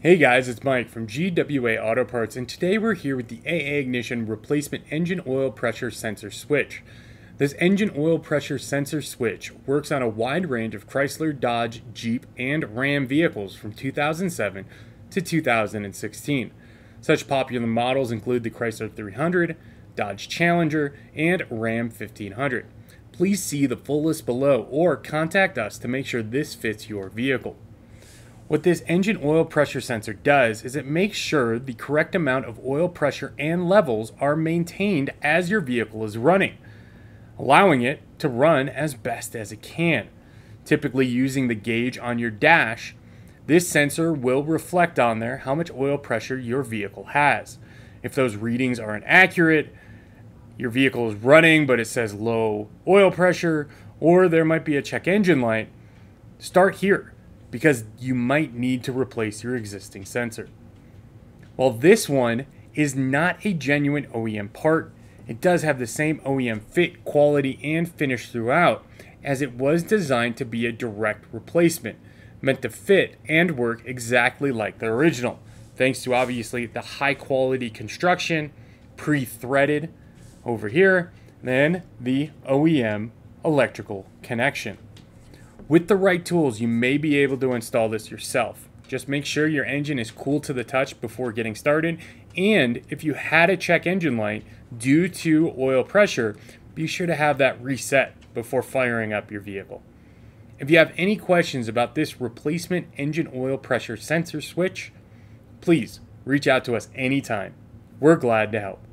Hey guys, it's Mike from GWA Auto Parts, and today we're here with the AA Ignition Replacement Engine Oil Pressure Sensor Switch. This engine oil pressure sensor switch works on a wide range of Chrysler, Dodge, Jeep, and Ram vehicles from 2007 to 2016. Such popular models include the Chrysler 300, Dodge Challenger, and Ram 1500. Please see the full list below or contact us to make sure this fits your vehicle. What this engine oil pressure sensor does is it makes sure the correct amount of oil pressure and levels are maintained as your vehicle is running, allowing it to run as best as it can. Typically using the gauge on your dash, this sensor will reflect on there how much oil pressure your vehicle has. If those readings are inaccurate, your vehicle is running but it says low oil pressure, or there might be a check engine light, start here because you might need to replace your existing sensor. While this one is not a genuine OEM part, it does have the same OEM fit, quality, and finish throughout, as it was designed to be a direct replacement, meant to fit and work exactly like the original, thanks to obviously the high quality construction, pre threaded over here, then the OEM electrical connection. With the right tools, you may be able to install this yourself. Just make sure your engine is cool to the touch before getting started. And if you had a check engine light due to oil pressure, be sure to have that reset before firing up your vehicle. If you have any questions about this replacement engine oil pressure sensor switch, please reach out to us anytime. We're glad to help.